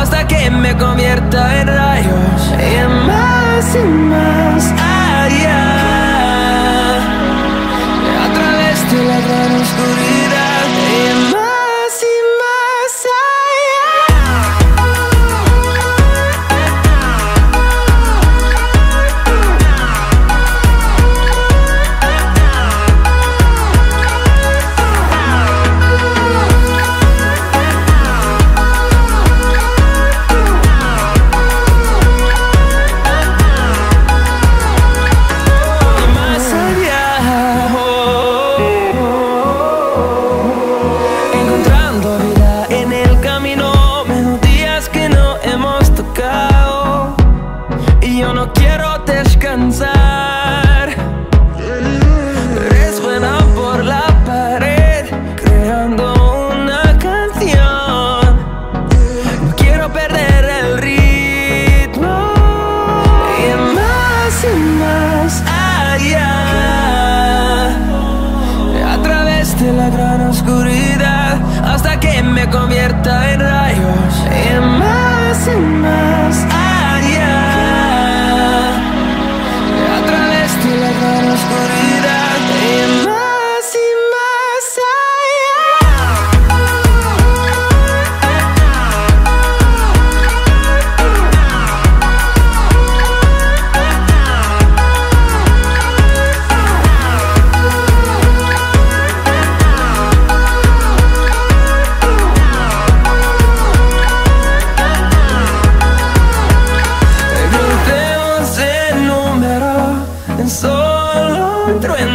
hasta que me convierta en rayos. Y más y más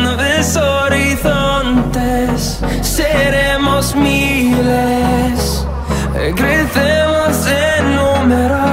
de horizontes. Seremos miles. Crecemos en número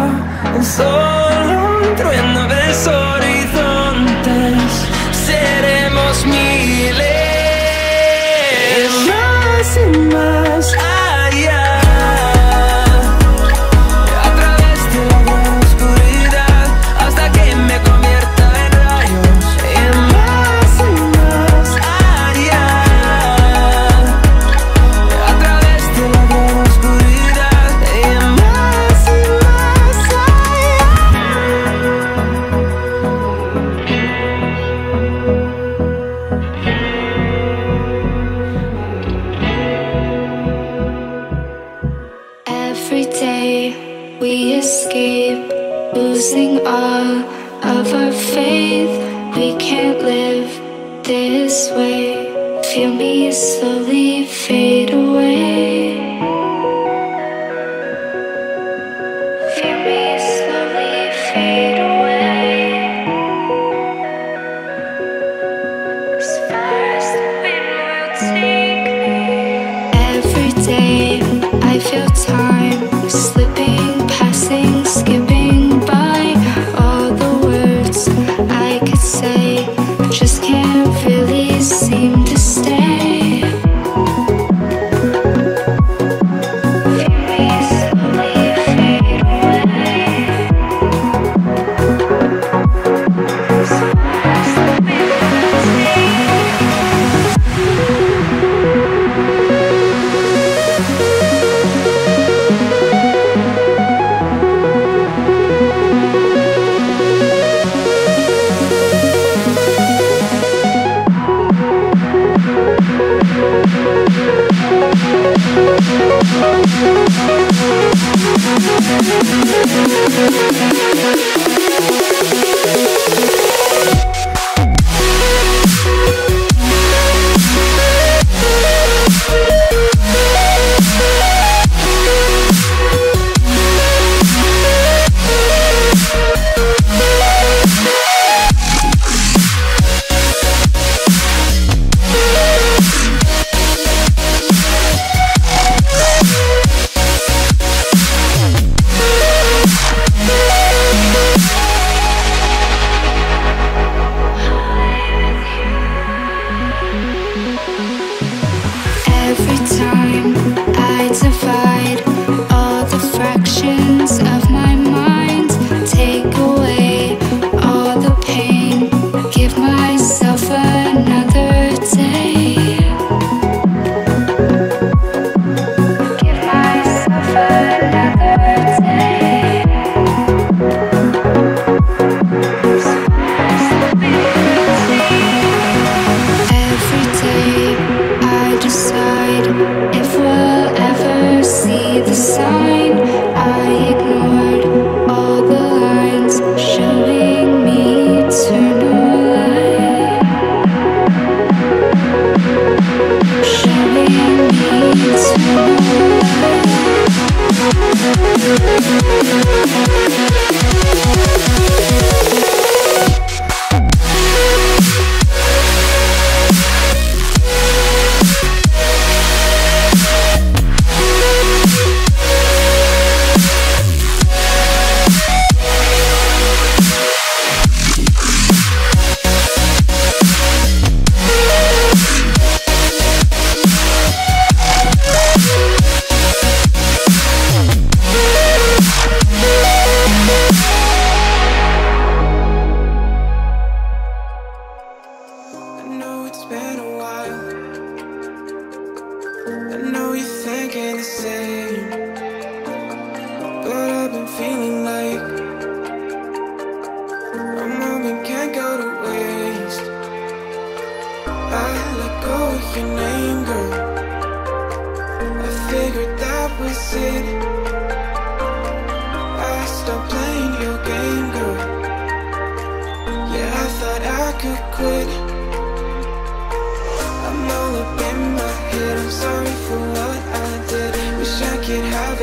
our faith. We can't live this way. Feel me slowly fade away.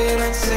feeling